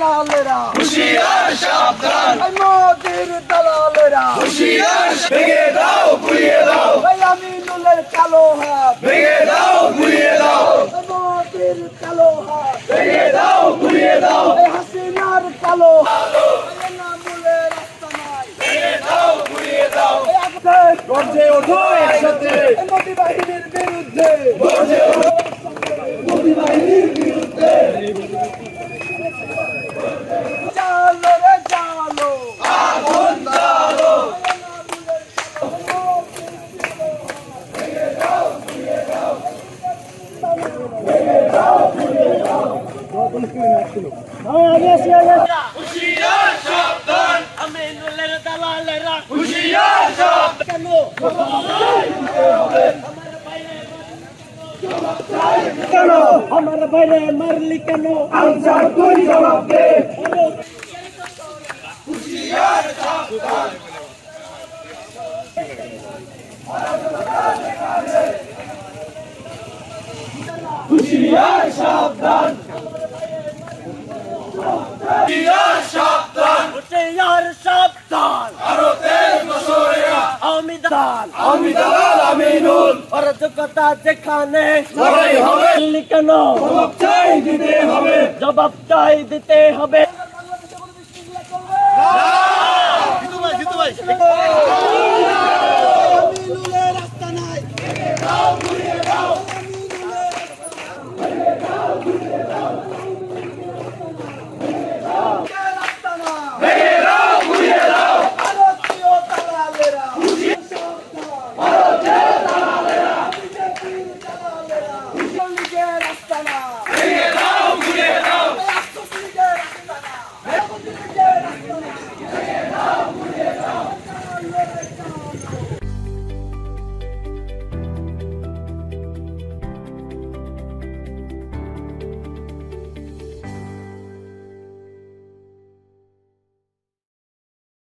দালালেরা। হুশিয়ার সাবধান। মোদির দালালেরা। হুশিয়ার ভেঙে দাও গুড়িয়ে দাও। এই আমিনুলের কালো হাত। ভেঙে দাও গুড়িয়ে দাও। মোদির কালো হাত। ভেঙে দাও দাও। হাসিনার কালো গর্জে ওঠো একসাথে। মোদি বাহিনীর বিরুদ্ধে। গর্জে ওঠো মোদি বাহিনীর বিরুদ্ধে চালো রে চালো আগুন দাও হুশিয়ার সাবধান আমিনুলের দালালেরা হুশিয়ার সাবধান কেন আমার বাইরে মারলি কেন আনসার তুই জবাব সাবধান হুশিয়ার সাবধান হুশিয়ার সাবধান। ভারতের আমি দাল আমি দালাল আমিনুল অরাজকতা যেখানে লড়াই হবে। কেন? জবাব চাই দিতে হবে। জবাব চাই দিতে হবে।